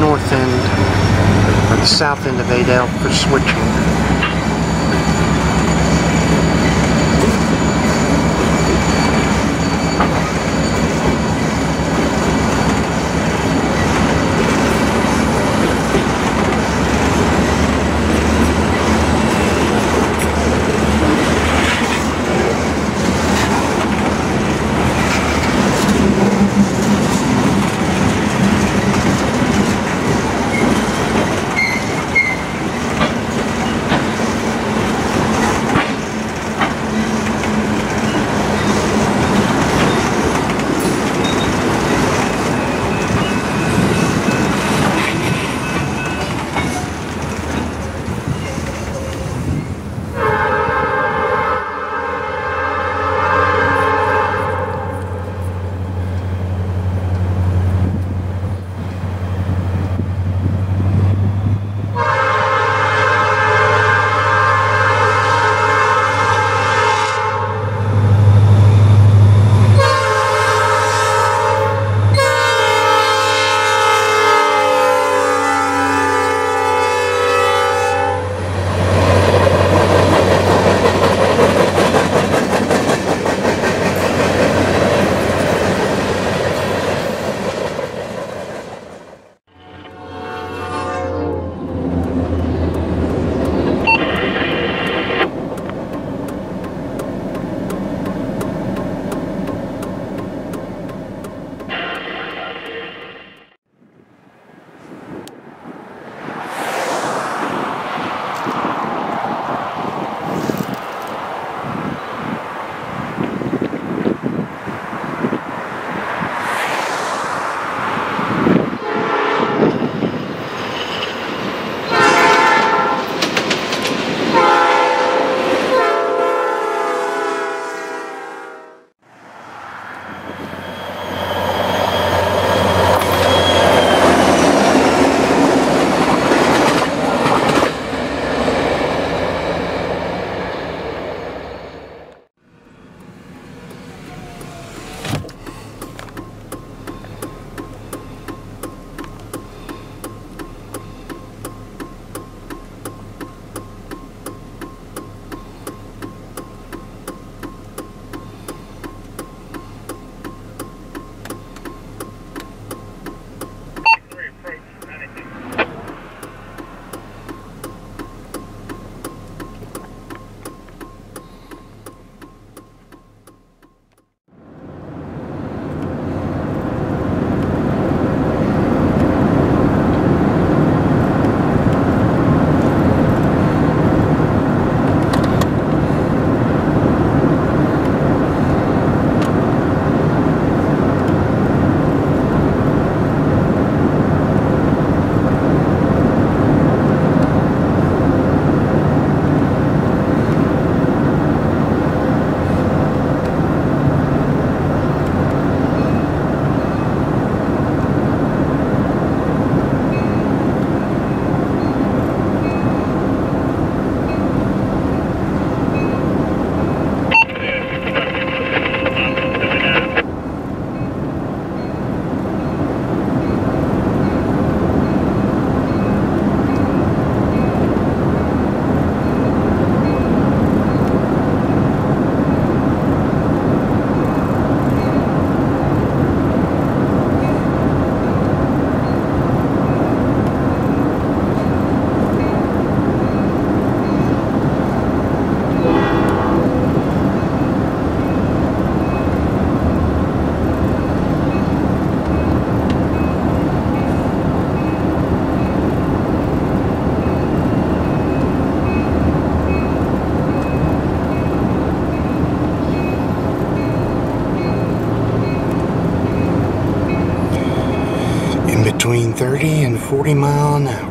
north end, or the south end of Adel for switching. 40 mile an hour.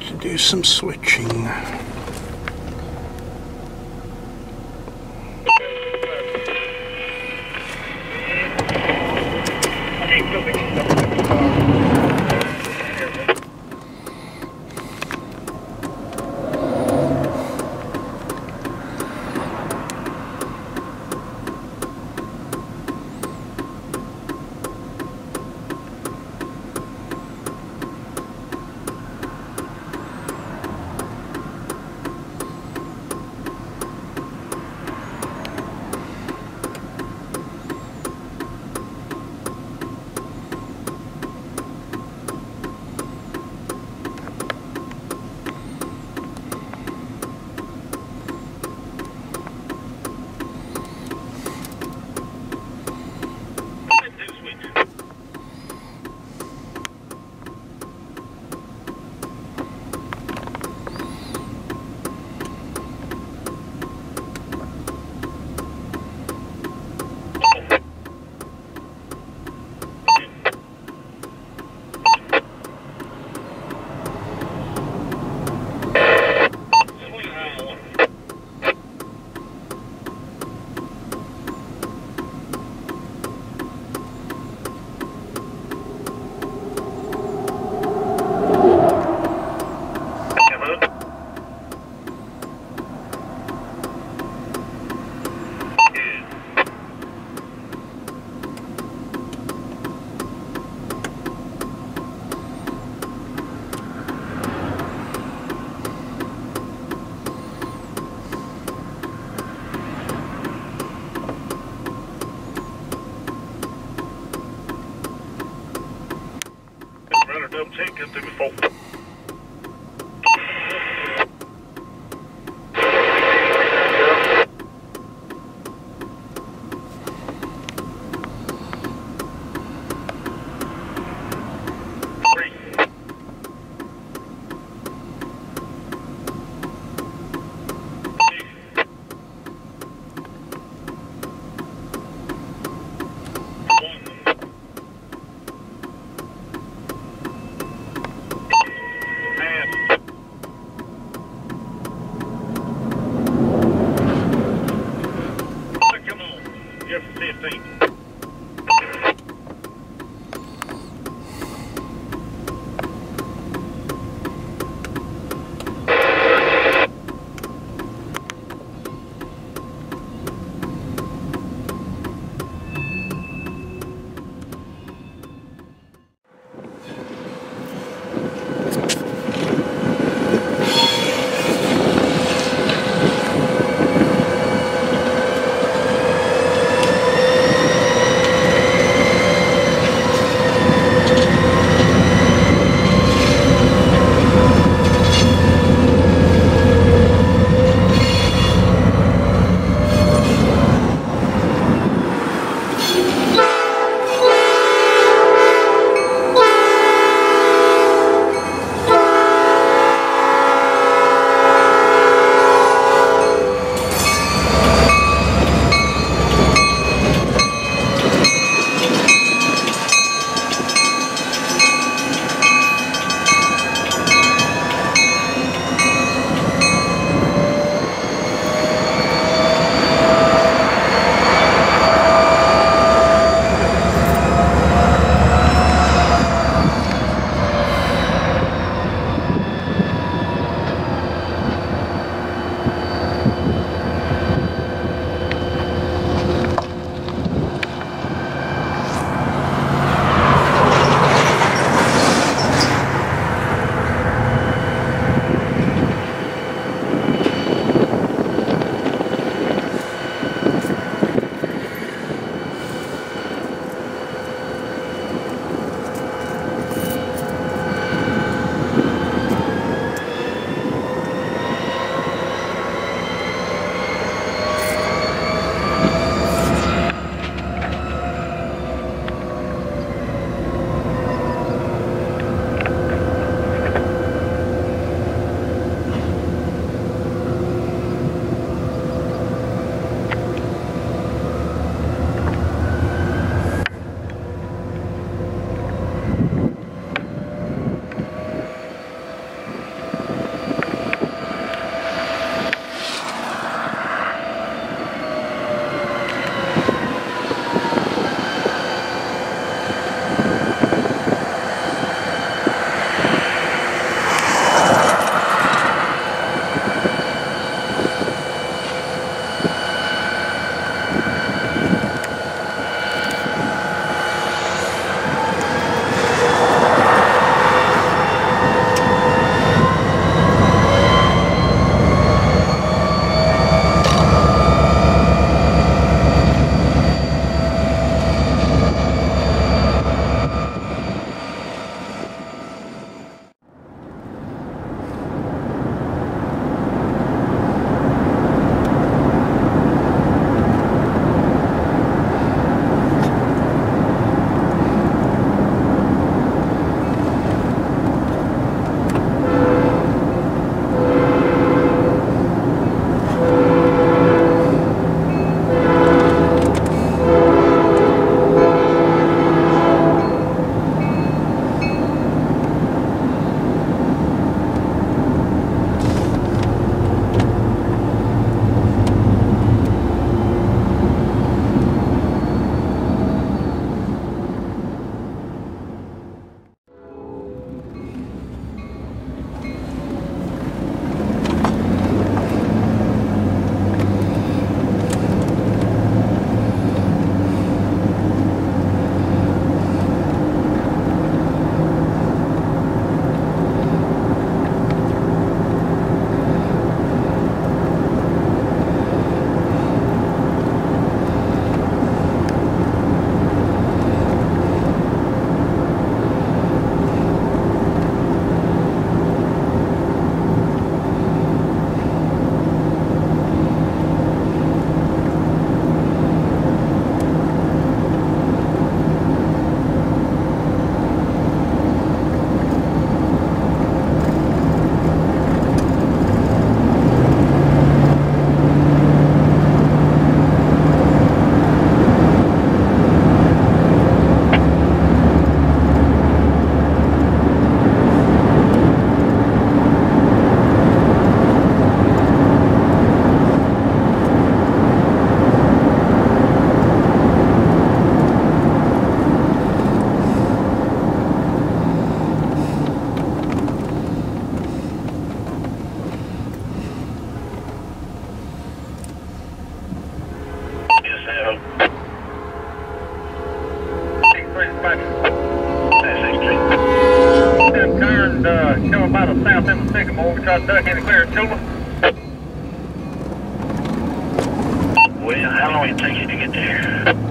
To do some switching. How long it take you to get there?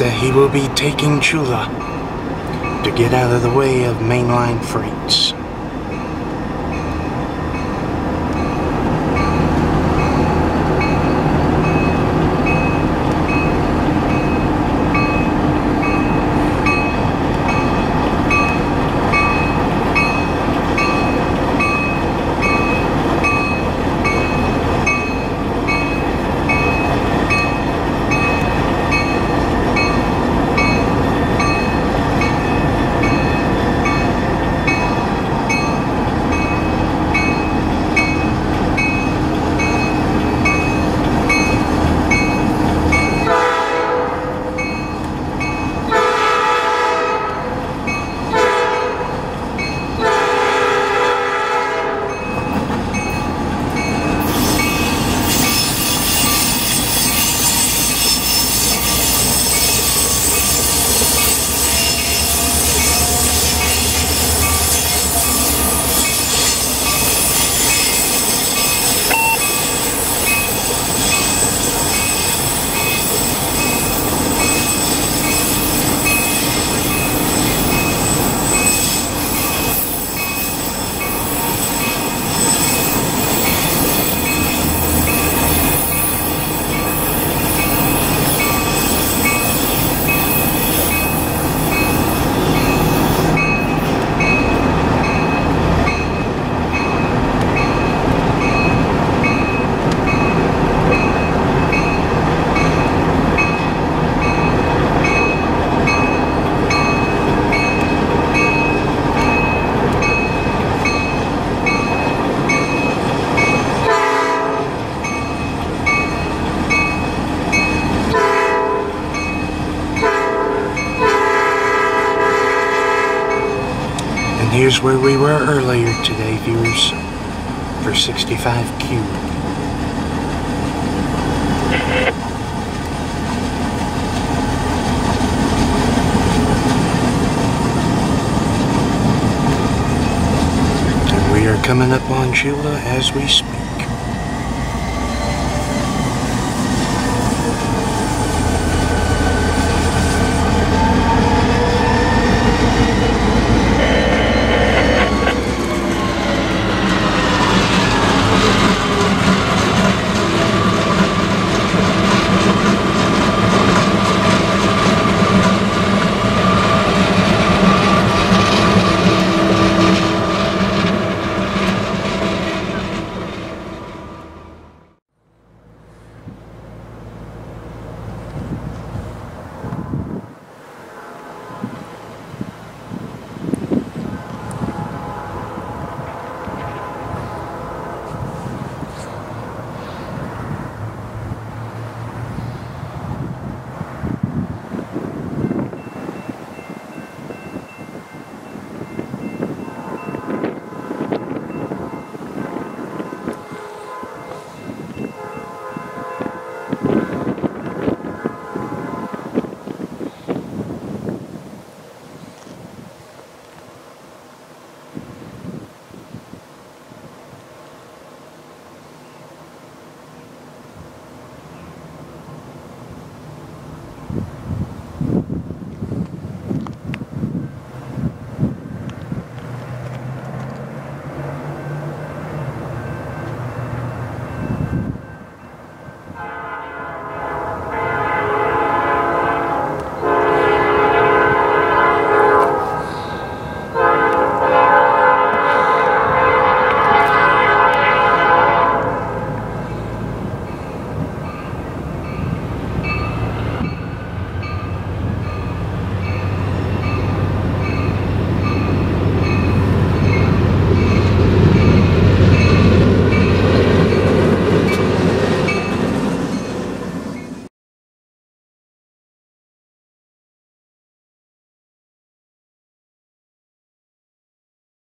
That he will be taking Chula to get out of the way of mainline freights. Where we were earlier today, viewers, for 65Q. And we are coming up on Chula as we speak.